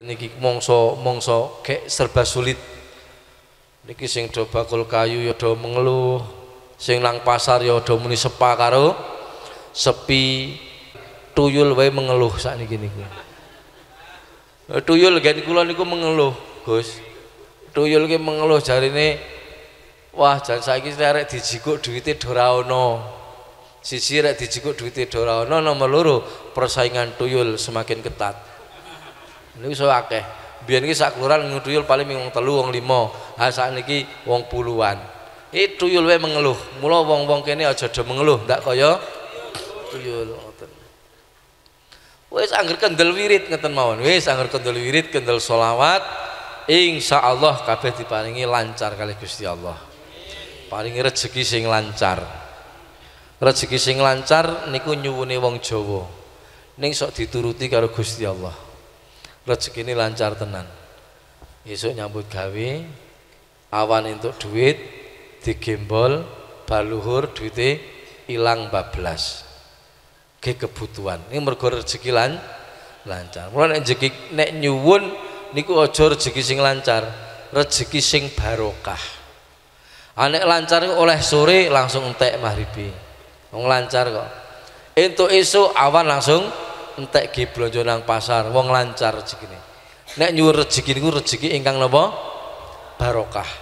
niki mongso mongso kayak serba sulit. Niki sing do bakul kayu ya do mengeluh sing nang pasar ya do muni sepa karo sepi. Tuyul wae mengeluh saat niki niku tuyul gen kula niku mengeluh Gus. Tuyul ki mengeluh jarine wah jan saiki arek dijikuk duwite do ora ono. Siji rek dijikuk duwite do ora ono nomor loro persaingan tuyul semakin ketat niku iso akeh. Biyen iki sak kelurahan tuyul paling wong telu wong lima. Ha sakniki wong puluhan. Iki tuyul wae mengeluh. Mula wong-wong kene aja do mengeluh ndak kaya tuyul. Ngoten. Wis angger kendel wirid ngeten mawon. Wis angger kendel wirid kendel selawat. Insyaallah kabeh diparingi lancar kali Gusti Allah. Paringi rezeki sing lancar. Rezeki sing lancar niku nyuwune wong Jawa. Ning sok dituruti karo Gusti Allah rezeki ini lancar tenan. Esok nyambut gawe awan untuk duit digembol baluhur duitnya hilang bablas. Ke kebutuhan. Ini mergo rezeki lan lancar. Mulai rezeki nek nyuwun niku ojo rezeki sing lancar. Rezeki sing barokah. Anek lancar oleh sore langsung entek mahribi. Wong lancar kok. Entuk esok awan langsung entek ki blonjo nang pasar wong lancar rezekine nek nyuwun rezeki niku rezeki ingkang napa? Barokah